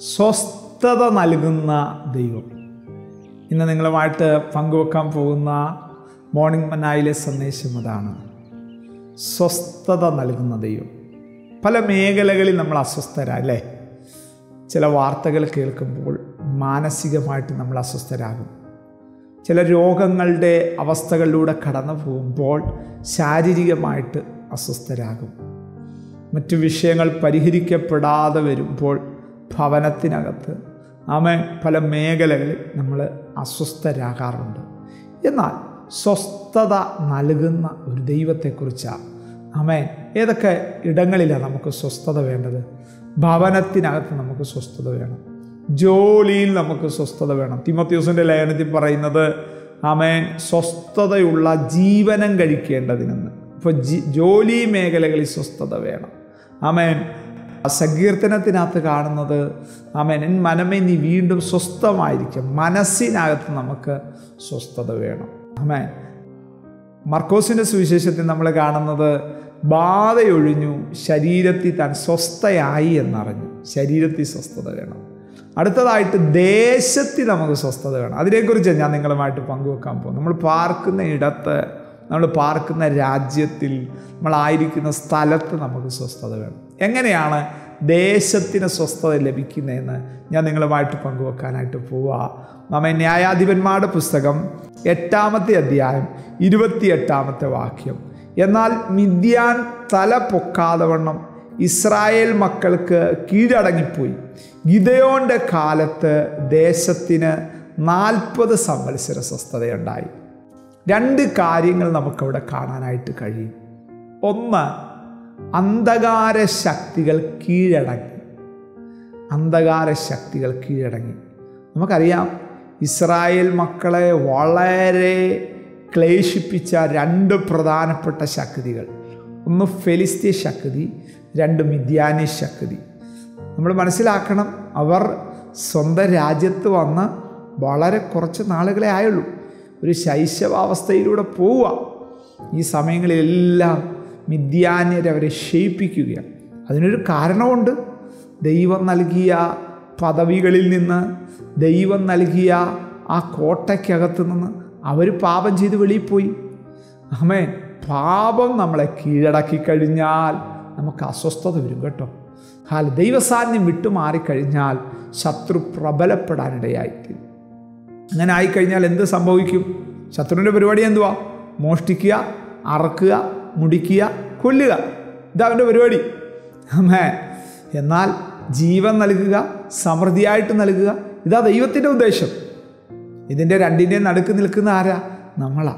സ്വസ്ഥത നൽകുന്ന ദൈവം. ഇന്ന് നിങ്ങളുമായിട്ട് പങ്കുവെക്കാൻ പോകുന്ന മോർണിംഗ് മനായിലെ സന്ദേശം അതാണ്. സ്വസ്ഥത നൽകുന്ന ദൈവം. പല മേഖലകളിൽ നമ്മൾ അസ്വസ്ഥരല്ലേ ചില വാർത്തകൾ കേൾക്കുമ്പോൾ മാനസികമായിട്ട് നമ്മൾ അസ്വസ്ഥരാകും. ചില രോഗങ്ങളുടെ അവസ്ഥകളിലൂടെ കടന്നു പോകുമ്പോൾ ശാരീരികമായിട്ട് അസ്വസ്ഥരാകും. മറ്റു വിഷയങ്ങൾ പരിഹരിക്കപ്പെടാതെ വരുമ്പോൾ ഭവനത്തിനകത്ത്. ആമേ പല മേഖലകളിൽ നമ്മൾ അസ്വസ്ഥരാകാറുണ്ട്. എന്നാൽ സ്വസ്ഥത നൽകുന്ന ഒരു ദൈവത്തെക്കുറിച്ചാണ് ആമേൻ ഏതൊക്കെ ഇടങ്ങളിലാണ് നമുക്ക് സ്വസ്ഥത വേണ്ടത്? ഭവനത്തിനകത്ത് നമുക്ക് സ്വസ്ഥത വേണം. ജോലിയിൽ നമുക്ക് സ്വസ്ഥത വേണം. തിമത്യൂസിന്റെ ലയനത്തിൽ പറയുന്നത് ആമേൻ സ്വസ്ഥതയുള്ള ജീവനം കഴിക്കേണ്ടതിനെന്ന്. ഇപ്പോൾ ജോലി മേഖലകളിൽ സ്വസ്ഥത വേണം. ആമേൻ സങ്കീർത്തനത്തിനകത്ത് കാണുന്നത് ആമേൻ. എൻ മനമേ നീ വീണ്ടും സ്വസ്ഥമായിരിക്കും. മനസ്സിനകത്ത് നമുക്ക് സ്വസ്ഥത വേണം. ആമേൻ. മർക്കോസിന്റെ സുവിശേഷത്തിൽ നമ്മൾ കാണുന്നത് ബാധയൊഴിഞ്ഞു ശരീരത്തിൽ താൻ സ്വസ്ഥയായി എന്നറിഞ്ഞു. ശരീരത്തിൽ സ്വസ്ഥത വേണം. അടുത്തതായിട്ട് ദേശത്തിൽ നമുക്ക് സ്വസ്ഥത വേണം. അതിനെക്കുറിച്ച് ഞാൻ നിങ്ങളുമായിട്ട് പങ്കുവെക്കാൻ പോകും നമ്മൾ പാർക്കുന്ന ഇടത്ത് നമ്മൾ പാർക്കുന്ന രാജ്യത്തിൽ നമ്മളായിരിക്കുന്ന സ്ഥലത്ത് നമുക്ക് സ്വസ്ഥത വേണം. എങ്ങനെയാണ് ദേശത്തിന് സ്വസ്ഥത ലഭിക്കുന്നതെന്ന് ഞാൻ നിങ്ങളുമായിട്ട് പങ്കുവെക്കാനായിട്ട് പോവുക നമ്മെ ന്യായാധിപന്മാരുടെ പുസ്തകം എട്ടാമത്തെ അധ്യായം ഇരുപത്തിയെട്ടാമത്തെ വാക്യം. എന്നാൽ മിഥ്യാൻ തല പൊക്കാതെ വണ്ണം ഇസ്രായേൽ മക്കൾക്ക് കീഴടങ്ങിപ്പോയി. ഗിതയോന്റെ കാലത്ത് ദേശത്തിന് നാൽപ്പത് സംവത്സര സ്വസ്ഥതയുണ്ടായി. രണ്ട് കാര്യങ്ങൾ നമുക്കവിടെ കാണാനായിട്ട് കഴിയും. ഒന്ന് അന്ധകാര ശക്തികൾ കീഴടങ്ങി. അന്ധകാര ശക്തികൾ കീഴടങ്ങി. നമുക്കറിയാം ഇസ്രായേൽ മക്കളെ വളരെ ക്ലേശിപ്പിച്ച രണ്ട് പ്രധാനപ്പെട്ട ശക്തികൾ. ഒന്ന് ഫെലിസ്തീ ശക്തി രണ്ട് മിഥ്യാനി ശക്തി. നമ്മൾ മനസ്സിലാക്കണം അവർ സ്വന്തം രാജ്യത്ത് വന്ന് വളരെ കുറച്ച് നാളുകളെ ആയുള്ളൂ. ഒരു ശൈശവാവസ്ഥയിലൂടെ പോവുക. ഈ സമയങ്ങളിലെല്ലാം മിഥ്യാന്യരവരെ ക്ഷയിപ്പിക്കുകയാണ്. അതിനൊരു കാരണമുണ്ട്. ദൈവം നൽകിയ പദവികളിൽ നിന്ന് ദൈവം നൽകിയ ആ കോട്ടയ്ക്കകത്ത് നിന്ന് അവർ പാപം ചെയ്ത് വെളിയിൽ പോയി. അമ്മേ പാപം നമ്മളെ കീഴടക്കി കഴിഞ്ഞാൽ നമുക്ക് അസ്വസ്ഥത വരും കേട്ടോ. ഹാൽ ദൈവസാന്നിധ്യം വിട്ടുമാറിക്കഴിഞ്ഞാൽ ശത്രു പ്രബലപ്പെടാനിടയായിത്തീരും. അങ്ങനെ ആയിക്കഴിഞ്ഞാൽ എന്ത് സംഭവിക്കും? ശത്രുവിന്റെ പരിപാടി എന്തുവാ? മോഷ്ടിക്കുക അറക്കുക മുടിക്കുക കൊല്ലുക. ഇതാ ഇതവന്റെ പരിപാടി. അമ്മേ എന്നാൽ ജീവൻ നൽകുക സമൃദ്ധിയായിട്ട് നൽകുക ഇതാ ദൈവത്തിന്റെ ഉദ്ദേശം. ഇതിന്റെ രണ്ടിന്റെയും നടുക്ക് നിൽക്കുന്ന ആരാ? നമ്മളാ.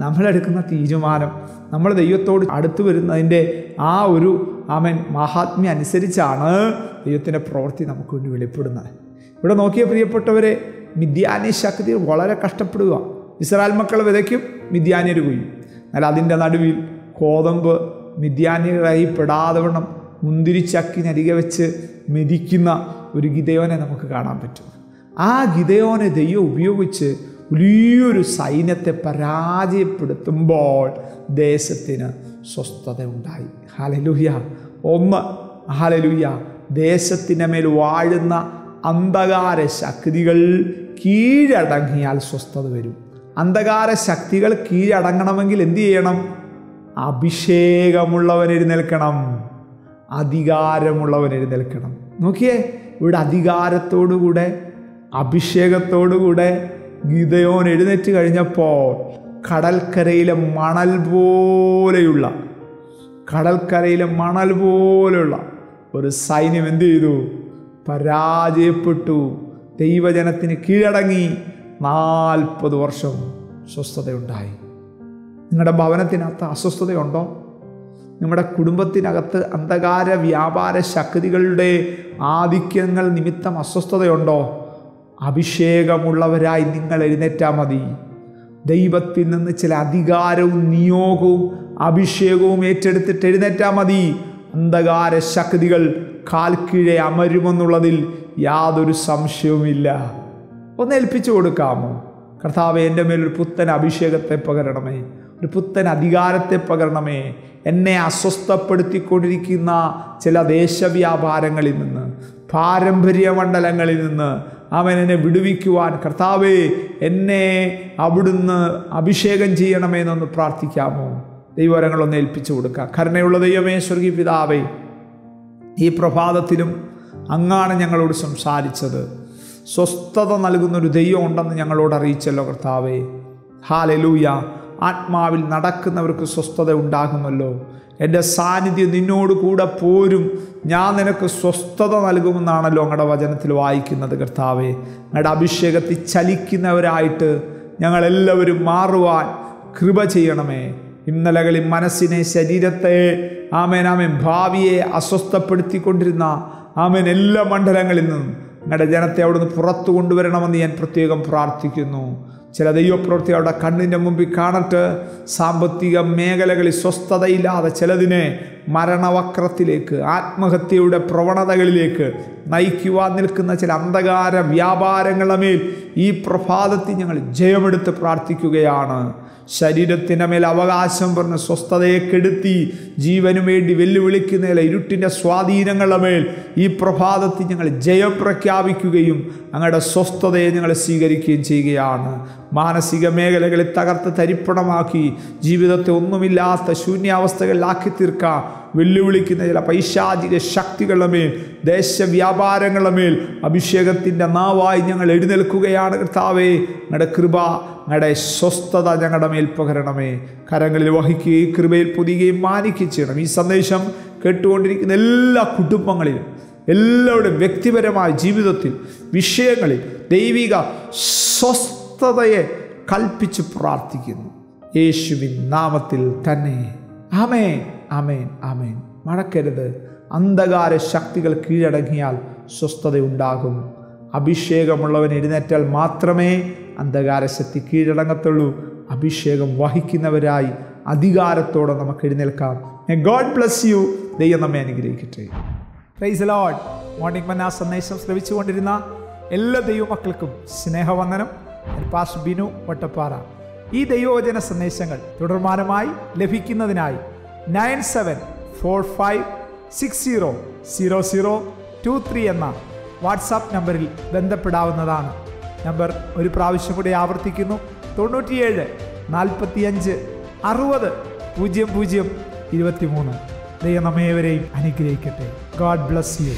നമ്മളെടുക്കുന്ന തീരുമാനം നമ്മൾ ദൈവത്തോട് അടുത്തു വരുന്നതിന്റെ ആ ഒരു ആമൻ മഹാത്മ്യ അനുസരിച്ചാണ് ദൈവത്തിന്റെ പ്രവൃത്തി നമുക്ക് വേണ്ടി വെളിപ്പെടുന്നത്. ഇവിടെ നോക്കിയ പ്രിയപ്പെട്ടവരെ മിഥ്യാനി ശക്തി വളരെ കഷ്ടപ്പെടുക. ഇസ്രായേൽ മക്കൾ വിതയ്ക്കും മിഥ്യാനിയർ കൊയ്യും. എന്നാൽ അതിന്റെ നടുവിൽ കോതമ്പ് മിഥ്യാനികളായി പെടാതെ വണ്ണം മുന്തിരിച്ചക്കിനരികെ വെച്ച് മെതിക്കുന്ന ഒരു ഗിതയോനെ നമുക്ക് കാണാൻ പറ്റും. ആ ഗിതയോനെ ദൈവം ഉപയോഗിച്ച് വലിയൊരു സൈന്യത്തെ പരാജയപ്പെടുത്തുമ്പോൾ ദേശത്തിന് സ്വസ്ഥത ഉണ്ടായി. ഹാലലുഹ്യ ഒന്ന് ഹാലലുഹ്യ ദേശത്തിന്റെ മേൽ വാഴുന്ന അന്ധകാര ശക്തികൾ കീഴടങ്ങിയാൽ സ്വസ്ഥത വരും. അന്ധകാര ശക്തികൾ കീഴടങ്ങണമെങ്കിൽ എന്തു ചെയ്യണം? അധികാരമുള്ളവൻ എഴുന്നേൽക്കണം. നോക്കിയേ ഇവിടെ അധികാരത്തോടുകൂടെ അഭിഷേകത്തോടുകൂടെ ഗീതയോൻ എഴുന്നേറ്റ് കഴിഞ്ഞപ്പോൾ കടൽക്കരയിലെ മണൽ പോലെയുള്ള കടൽക്കരയിലെ മണൽ പോലെയുള്ള ഒരു സൈന്യം എന്ത് ചെയ്തു? പരാജയപ്പെട്ടു. ദൈവജനത്തിന് കീഴടങ്ങി നാൽപ്പത് വർഷം സ്വസ്ഥതയുണ്ടായി നിങ്ങളുടെ ഭവനത്തിനകത്ത് അസ്വസ്ഥതയുണ്ടോ? നിങ്ങളുടെ കുടുംബത്തിനകത്ത് അന്ധകാര വ്യാപാര ശക്തികളുടെ ആധിക്യങ്ങൾ നിമിത്തം അസ്വസ്ഥതയുണ്ടോ? അഭിഷേകമുള്ളവരായി നിങ്ങൾ എഴുന്നേറ്റാൽ മതി. ദൈവത്തിൽ നിന്ന് ചില അധികാരവും നിയോഗവും അഭിഷേകവും ഏറ്റെടുത്തിട്ട് എഴുന്നേറ്റാൽ മതി. അന്ധകാര ശക്തികൾ കാൽ കീഴെ അമരുമെന്നുള്ളതിൽ യാതൊരു സംശയവുമില്ല. ഒന്ന് ഏൽപ്പിച്ചു കൊടുക്കാമോ? കർത്താവ് എന്റെ മേലൊരു പുത്തൻ അഭിഷേകത്തെ പകരണമേ. ഒരു പുത്തൻ അധികാരത്തെ പകരണമേ. എന്നെ അസ്വസ്ഥപ്പെടുത്തിക്കൊണ്ടിരിക്കുന്ന ചില ദേശവ്യാപാരങ്ങളിൽ നിന്ന് പാരമ്പര്യ മണ്ഡലങ്ങളിൽ നിന്ന് അവൻ എന്നെ വിടുവിക്കുവാൻ കർത്താവേ എന്നെ അവിടുന്ന് അഭിഷേകം ചെയ്യണമെന്നൊന്ന് പ്രാർത്ഥിക്കാമോ? ദൈവരങ്ങളൊന്ന് ഏൽപ്പിച്ചു കൊടുക്കുക. കരുണയുള്ള ദൈവമേ സ്വർഗീയ പിതാവേ ഈ പ്രഭാതത്തിലും അങ്ങാണ് ഞങ്ങളോട് സംസാരിച്ചത്. സ്വസ്ഥത നൽകുന്നൊരു ദൈവം ഉണ്ടെന്ന് ഞങ്ങളോട് അറിയിച്ചല്ലോ കർത്താവേ. ഹാലലൂയ. ആത്മാവിൽ നടക്കുന്നവർക്ക് സ്വസ്ഥത ഉണ്ടാകുമല്ലോ. എന്റെ സാന്നിധ്യം നിന്നോട് കൂടെ പോരും. ഞാൻ നിനക്ക് സ്വസ്ഥത നൽകുമെന്നാണല്ലോ അങ്ങയുടെ വചനത്തിൽ വായിക്കുന്നത് കർത്താവേ. അങ്ങയുടെ അഭിഷേകത്തിൽ ചലിക്കുന്നവരായിട്ട് ഞങ്ങളെല്ലാവരും മാറുവാൻ കൃപ ചെയ്യണമേ. ഇന്നലകളിൽ മനസ്സിനെ ശരീരത്തെ ആമേൻ ഭാവിയെ അസ്വസ്ഥപ്പെടുത്തിക്കൊണ്ടിരുന്ന ആമേൻ എല്ലാ മണ്ഡലങ്ങളിൽ നിന്നും നിങ്ങളുടെ ജനത്തെ അവിടുന്ന് പുറത്തു കൊണ്ടുവരണമെന്ന് ഞാൻ പ്രത്യേകം പ്രാർത്ഥിക്കുന്നു. ചില ദൈവപ്രവൃത്തി അവരുടെ കണ്ണിന്റെ മുമ്പിൽ കാണട്ട്. സാമ്പത്തിക മേഖലകളിൽ സ്വസ്ഥതയില്ലാതെ ചിലതിനെ മരണവക്രത്തിലേക്ക് ആത്മഹത്യയുടെ പ്രവണതകളിലേക്ക് നയിക്കുവാൻ നിൽക്കുന്ന ചില അന്ധകാര വ്യാപാരങ്ങളുടെ മേൽ ഈ പ്രഭാതത്തിൽ ഞങ്ങൾ ജയമെടുത്ത് പ്രാർത്ഥിക്കുകയാണ്. ശരീരത്തിന്റെ മേൽ അവകാശം പറഞ്ഞ് സ്വസ്ഥതയെ കെടുത്തി ജീവനു വേണ്ടി വെല്ലുവിളിക്കുന്ന ഇരുട്ടിന്റെ സ്വാധീനങ്ങളുടെ മേൽ ഈ പ്രഭാതത്തിൽ ഞങ്ങൾ ജയം പ്രഖ്യാപിക്കുകയും അങ്ങയുടെ സ്വസ്ഥതയെ ഞങ്ങൾ സ്വീകരിക്കുകയും ചെയ്യുകയാണ്. മാനസിക മേഖലകളിൽ തകർത്ത് തരിപ്പണമാക്കി ജീവിതത്തെ ഒന്നുമില്ലാത്ത ശൂന്യാവസ്ഥകളിലാക്കി തീർക്കാം. വെല്ലുവിളിക്കുന്ന ചില പൈശാചിക ശക്തികളുടെ മേൽ ദേശവ്യാപാരങ്ങളുടെ മേൽ അഭിഷേകത്തിന്റെ നാവായി ഞങ്ങൾ എഴുന്നേൽക്കുകയാണ് കർത്താവേ. നിങ്ങളുടെ കൃപ ഞങ്ങളുടെ സ്വസ്ഥത ഞങ്ങളുടെ മേൽ പകരണമേ. കരങ്ങളിൽ വഹിക്കുകയും കൃപയിൽ പൊതിയുകയും മാനിക്കുകയും ചെയ്യണം. ഈ സന്ദേശം കേട്ടുകൊണ്ടിരിക്കുന്ന എല്ലാ കുടുംബങ്ങളിലും എല്ലാവരുടെയും വ്യക്തിപരമായ ജീവിതത്തിൽ വിഷയങ്ങളിൽ ദൈവിക സ്വസ്ഥതയെ കൽപ്പിച്ച് പ്രാർത്ഥിക്കുന്നു. യേശുവിൻ നാമത്തിൽ തന്നെ. അമേൻ അമേൻ അമേൻ മറക്കരുത് അന്ധകാര ശക്തികൾ കീഴടങ്ങിയാൽ സ്വസ്ഥതയുണ്ടാകും. അഭിഷേകമുള്ളവൻ എഴുന്നേറ്റാൽ മാത്രമേ അന്ധകാര ശക്തി കീഴടങ്ങത്തുള്ളൂ. അഭിഷേകം വഹിക്കുന്നവരായി അധികാരത്തോടെ നമുക്ക് എഴുന്നേൽക്കാം. ഗോഡ് ബ്ലസ് യു ദൈവം നമ്മെ അനുഗ്രഹിക്കട്ടെ. പ്രൈസ് ലോഡ് മോർണിംഗ് മന്ന സന്ദേശം ശ്രമിച്ചുകൊണ്ടിരുന്ന എല്ലാ ദൈവമക്കൾക്കും സ്നേഹവന്ദനം. പാസ് ബിനു വട്ടപ്പാറ. ഈ ദൈവവചന സന്ദേശങ്ങൾ തുടർമാനമായി ലഭിക്കുന്നതിനായി nine seven four five six zero zero zero two three എന്ന വാട്സാപ്പ് നമ്പറിൽ ബന്ധപ്പെടാവുന്നതാണ്. നമ്പർ ഒരു പ്രാവശ്യം കൂടി ആവർത്തിക്കുന്നു. തൊണ്ണൂറ്റിയേഴ് നാൽപ്പത്തിയഞ്ച് അറുപത് പൂജ്യം പൂജ്യം ഇരുപത്തി മൂന്ന് ദൈവം നമ്മേവരെയും അനുഗ്രഹിക്കട്ടെ. God bless you.